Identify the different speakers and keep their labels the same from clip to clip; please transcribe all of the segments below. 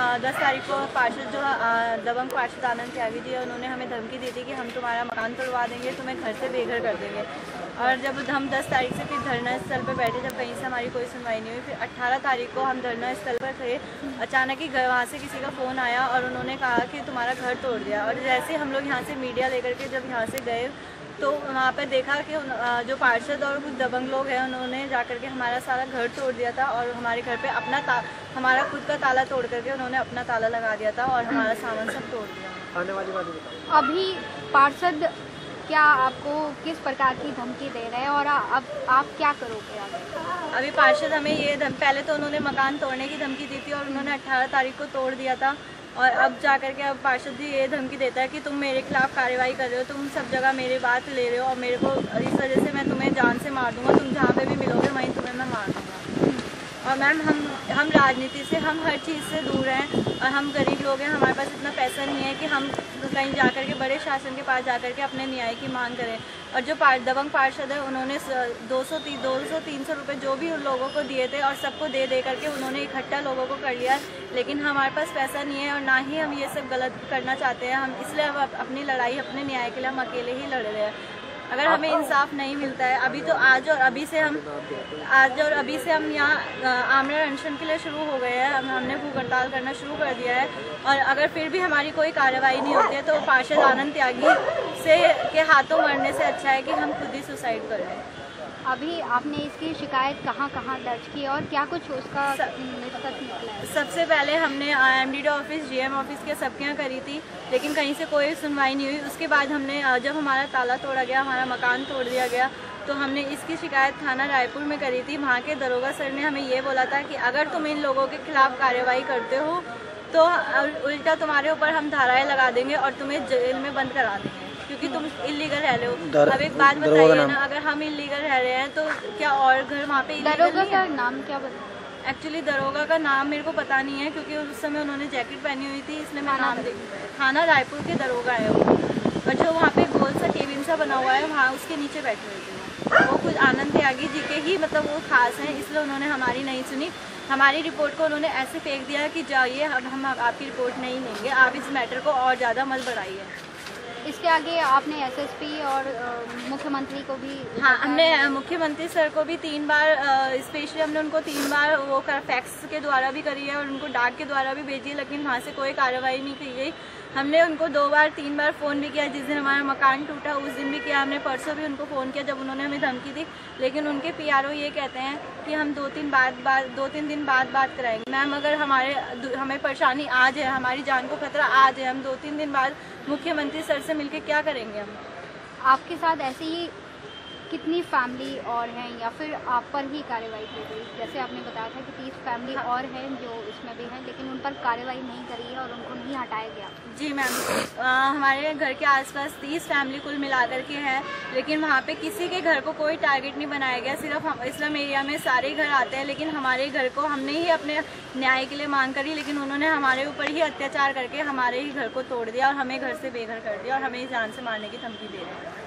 Speaker 1: दस तारीख को पार्षद जो दबंग पार्षद आनंद त्यागी जी उन्होंने हमें धमकी दी थी कि हम तुम्हारा मकान तोड़वा देंगे, तुम्हें घर से बेघर कर देंगे। और जब हम 10 तारीख से फिर धरना स्थल पर बैठे जब कहीं से हमारी कोई सुनवाई नहीं हुई फिर 18 तारीख को हम धरना स्थल पर थे। अचानक ही घर वहाँ से किसी का फ़ोन आया और उन्होंने कहा कि तुम्हारा घर तोड़ दिया। और जैसे हम लोग यहाँ से मीडिया लेकर के जब यहाँ से गए तो वहाँ पर देखा कि जो पार्षद और कुछ दबंग लोग हैं उन्होंने जा करके हमारा सारा घर तोड़ दिया था और हमारे घर पे अपना ता, हमारा खुद का ताला तोड़ करके उन्होंने अपना ताला लगा दिया था और हमारा सामान सब तोड़ दिया।
Speaker 2: आने वाली बात
Speaker 3: अभी पार्षद क्या आपको किस प्रकार की धमकी दे रहे हैं और अब आप क्या करोगे
Speaker 1: अभी पार्षद हमें ये धम, पहले तो उन्होंने मकान तोड़ने की धमकी दी थी और उन्होंने 18 तारीख को तोड़ दिया था। और अब जा करके अब पार्षद जी ये धमकी देता है कि तुम मेरे खिलाफ कार्रवाई कर रहे हो, तुम सब जगह मेरी बात ले रहे हो और मेरे को इस वजह से मैं तुम्हें जान से मार दूँगा, तुम जहाँ पे भी मिलोगे वहीं तुम्हें मैं मार दूँगा। और मैम हम हम राजनीति से हम हर चीज़ से दूर हैं और हम गरीब लोग हैं हमारे पास इतना पैसा नहीं है कि हम कहीं जा कर के बड़े शासन के पास जा कर के अपने न्याय की मांग करें। और जो पार दबंग पार्षद है उन्होंने दो सौ ती, दो सौ तीन सौ रुपये जो भी उन लोगों को दिए थे और सबको दे दे करके उन्होंने इकट्ठा लोगों को कर लिया लेकिन हमारे पास पैसा नहीं है और ना ही हम ये सब गलत करना चाहते हैं। हम इसलिए अप- अपनी लड़ाई अपने न्याय के लिए हम अकेले ही लड़ रहे हैं। अगर हमें इंसाफ नहीं मिलता है अभी तो आज और अभी से हम आज और अभी से हम यहाँ आमरा अनशन के लिए शुरू हो गए हैं। हम हमने भूख हड़ताल करना शुरू कर दिया है। और अगर फिर भी हमारी कोई कार्रवाई नहीं होती है तो पार्षद आनंद त्यागी से के हाथों मरने से अच्छा है कि हम खुद ही सुसाइड कर लें
Speaker 3: अभी आपने इसकी शिकायत कहाँ कहाँ दर्ज की और क्या कुछ उसका निष्कर्ष निकला है?
Speaker 1: सबसे पहले हमने M D office GM office के सबके यहाँ करी थी लेकिन कहीं से कोई सुनवाई नहीं हुई। उसके बाद हमने जब हमारा ताला तोड़ा गया हमारा मकान तोड़ दिया गया तो हमने इसकी शिकायत थाना रायपुर में करी थी। वहाँ के दरोगा सर ने हमें ये बोला था कि अगर तुम इन लोगों के खिलाफ कार्रवाई करते हो तो उल्टा तुम्हारे ऊपर हम धाराएँ लगा देंगे और तुम्हें जेल में बंद करा देंगे। क्योंकि तुम इलीगल रह रहे हो।
Speaker 2: दर-
Speaker 1: अब एक बात बताइए ना अगर हम इलीगल रह रहे हैं तो क्या और घर वहाँ पे
Speaker 3: दरोगा
Speaker 1: नहीं
Speaker 3: का
Speaker 1: है?
Speaker 3: नाम क्या बता
Speaker 1: एक्चुअली दरोगा का नाम मेरे को पता नहीं है क्योंकि उस समय उन्होंने जैकेट पहनी हुई थी इसलिए मैं नाम देख। थाना रायपुर के दरोगा है वो। और जो वहाँ पे गोल सा केबिन सा बना हुआ है वहाँ उसके नीचे बैठे हुए थे वो। कुछ आनंद त्यागी जी के ही मतलब वो खास हैं इसलिए उन्होंने हमारी नहीं सुनी। हमारी रिपोर्ट को उन्होंने ऐसे फेंक दिया कि जाइए अब हम आपकी रिपोर्ट नहीं लेंगे। आप इस मैटर को और ज़्यादा मत बढ़ाइए।
Speaker 3: इसके आगे आपने एसएसपी और मुख्यमंत्री को भी
Speaker 1: हाँ हमने मुख्यमंत्री सर को भी तीन बार स्पेशली हमने उनको तीन बार वो कर फैक्स के द्वारा भी करी है और उनको डाक के द्वारा भी भेजी है लेकिन वहाँ से कोई कार्रवाई नहीं की गई। हमने उनको दो बार, तीन बार फ़ोन भी किया, जिस दिन हमारा मकान टूटा, उस दिन भी किया, हमने, परसों भी उनको फ़ोन किया जब उन्होंने हमें धमकी दी। लेकिन उनके पीआरओ ये कहते हैं कि हम दो, तीन बाद बाद दो, तीन दिन बाद बात कराएँगे। मैम, अगर हमारे हमें परेशानी आज है, हमारी जान को खतरा आज है, हम दो, तीन दिन बाद मुख्यमंत्री सर से मिलकर क्या करेंगे हम?
Speaker 3: आपके साथ ऐसे ही कितनी फैमिली और हैं या फिर आप पर ही कार्रवाई की गई? जैसे आपने बताया था कि तीस फैमिली
Speaker 1: हाँ।
Speaker 3: और हैं जो इसमें भी हैं लेकिन उन पर कार्रवाई नहीं करी है और उनको नहीं हटाया गया।
Speaker 1: जी मैम हमारे घर के आसपास तीस फैमिली कुल मिलाकर के हैं लेकिन वहाँ पे किसी के घर को कोई टारगेट नहीं बनाया गया। सिर्फ़ हम इस्लाम एरिया में सारे घर आते हैं लेकिन हमारे घर को हमने ही अपने न्याय के लिए मांग करी लेकिन उन्होंने हमारे ऊपर ही अत्याचार करके हमारे ही घर को तोड़ दिया और हमें घर से बेघर कर दिया और हमें जान से मारने की धमकी दे रहे हैं।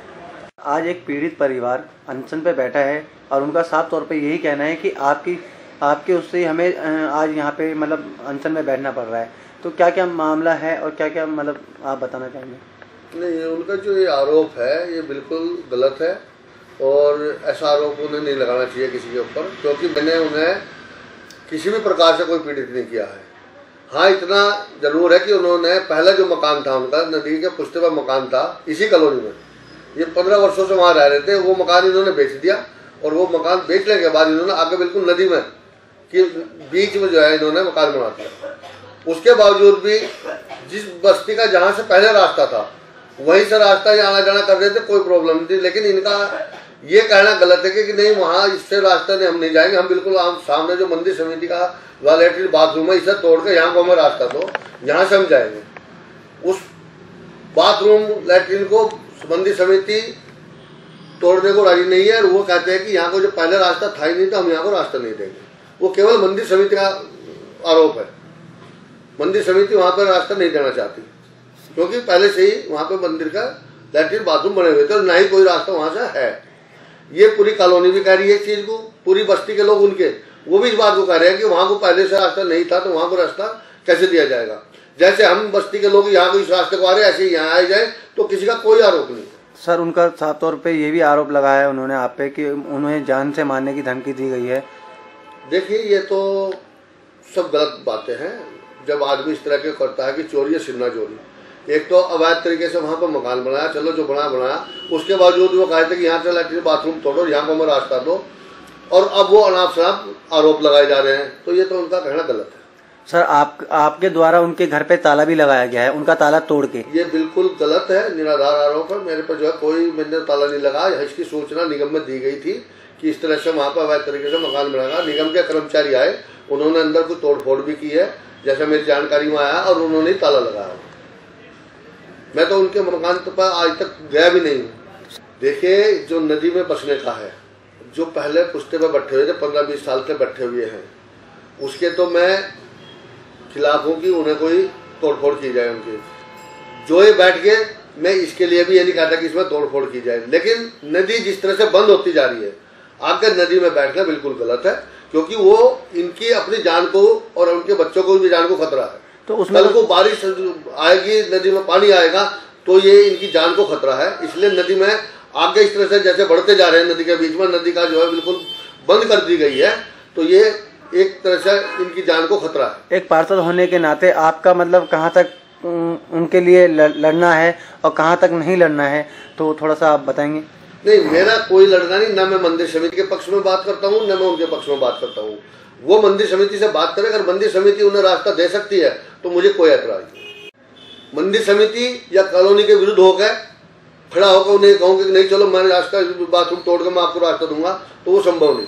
Speaker 2: आज एक पीड़ित परिवार अनशन पे बैठा है और उनका साफ़ तौर पे यही कहना है कि आपकी, आपके उससे हमें आज यहाँ पे मतलब अनशन में बैठना पड़ रहा है। तो क्या क्या मामला है और क्या क्या मतलब आप बताना चाहेंगे?
Speaker 4: नहीं उनका जो ये आरोप है, ये बिल्कुल गलत है और ऐसा आरोप उन्हें नहीं लगाना चाहिए किसी के ऊपर, क्योंकि मैंने उन्हें किसी भी प्रकार से कोई पीड़ित नहीं किया है। हाँ इतना ज़रूर है कि उन्होंने पहला जो मकान था उनका, नदी के पुश्ते मकान था, इसी कॉलोनी में। ये पंद्रह वर्षों से वहाँ रह रहे थे वो मकान इन्होंने बेच दिया और वो मकान बेचने के बाद इन्होंने आगे बिल्कुल नदी में कि बीच में जो है इन्होंने मकान बना दिया। उसके बावजूद भी जिस बस्ती का जहाँ से पहले रास्ता था वहीं से रास्ता आना जाना कर रहे थे कोई प्रॉब्लम नहीं थी। लेकिन इनका ये कहना गलत है कि, कि नहीं वहाँ इससे रास्ता नहीं हम नहीं जाएँगे। हम बिल्कुल सामने जो मंदिर समिति का लैट्रिन बाथरूम है इसे तोड़ के यहाँ को हमें रास्ता दो यहाँ से हम जाएँगे। उस बाथरूम लेटरिन को मंदिर समिति तोड़ने को राज़ी नहीं है और वो कहते हैं कि यहाँ को जो पहले रास्ता था ही नहीं तो हम यहाँ को रास्ता नहीं देंगे। वो केवल मंदिर समिति का आरोप है। मंदिर समिति वहाँ पर रास्ता नहीं देना चाहती। क्योंकि पहले से ही वहाँ पर मंदिर का लैट्रिन बाथरूम बने हुए थे और ना ही कोई रास्ता वहाँ से है। ये पूरी कॉलोनी भी कह रही है चीज़ को, पूरी बस्ती के लोग उनके। वो भी इस बात को कह रहे हैं कि वहाँ को पहले से रास्ता नहीं था तो वहाँ को रास्ता कैसे दिया जाएगा? जैसे हम बस्ती के लोग यहाँ को स्वास्थ्य को आ रहे ऐसे ही यहाँ आए जाए तो किसी का कोई आरोप नहीं।
Speaker 2: सर उनका साफ़ तौर पे ये भी आरोप लगाया है उन्होंने आप पे कि उन्हें जान से मारने की धमकी दी गई है।
Speaker 4: देखिए ये तो सब गलत बातें हैं। जब आदमी इस तरह के करता है कि चोरी या सिन्ना चोरी। एक तो अवैध तरीके से वहाँ पर मकान बनाया चलो जो बना बनाया उसके बावजूद वो कहे थे कि यहाँ से लैट्रिन बाथरूम तोड़ो यहाँ को हमें रास्ता दो। और अब वो अनाप शनाप आरोप लगाए जा रहे हैं। तो ये तो उनका कहना गलत है।
Speaker 2: सर, आप, आपके द्वारा उनके घर पे ताला भी लगाया गया है, उनका ताला तोड़ के।
Speaker 4: ये बिल्कुल गलत है, निराधार आरोप है। मेरे पर जो है कोई मैंने ताला नहीं लगाया इसकी सूचना निगम में दी गई थी कि इस तरह से वहाँ पर अवैध तरीके से मकान बनाएगा निगम के कर्मचारी आए, उन्होंने अंदर कुछ तोड़फोड़ भी की है, जैसा मेरी जानकारी में आया, और उन्होंने ताला लगाया। मैं तो उनके मकान पर आज तक गया भी नहीं हूँ। देखिए, जो नदी में बसने का है, जो पहले पुश्ते पर बैठे हुए थे, पंद्रह बीस साल से बैठे हुए हैं, उसके तो मैं खिलाफ हूँ कि उन्हें कोई तोड़फोड़ की जाए उनकी। जो ये बैठ गए मैं इसके लिए भी ये नहीं कहता कि इसमें तोड़फोड़ की जाए लेकिन नदी जिस तरह से बंद होती जा रही है आकर नदी में बैठना बिल्कुल गलत है क्योंकि वो इनकी अपनी जान को और उनके बच्चों को भी जान को खतरा है।
Speaker 2: तो उसमें
Speaker 4: कल को बारिश आएगी नदी में पानी आएगा तो ये इनकी जान को खतरा है इसलिए नदी में आगे इस तरह से जैसे बढ़ते जा रहे हैं नदी के बीच में नदी का जो है बिल्कुल बंद कर दी गई है तो ये एक तरह से इनकी जान को खतरा है।
Speaker 2: एक पार्षद होने के नाते आपका मतलब कहाँ तक उनके लिए लड़ना है और कहाँ तक नहीं लड़ना है तो थोड़ा सा आप बताएँगे।
Speaker 4: नहीं मेरा कोई लड़ना नहीं ना मैं मंदिर समिति के पक्ष में बात करता हूँ न मैं उनके पक्ष में बात करता हूँ। वो मंदिर समिति से बात करे अगर मंदिर समिति उन्हें रास्ता दे सकती है तो मुझे कोई ऐतराज नहीं। मंदिर समिति या कॉलोनी के विरुद्ध होकर खड़ा होकर उन्हें कहूँ कि नहीं चलो मैं रास्ता बाथरूम तोड़ कर मैं आपको रास्ता दूँगा तो वो संभव नहीं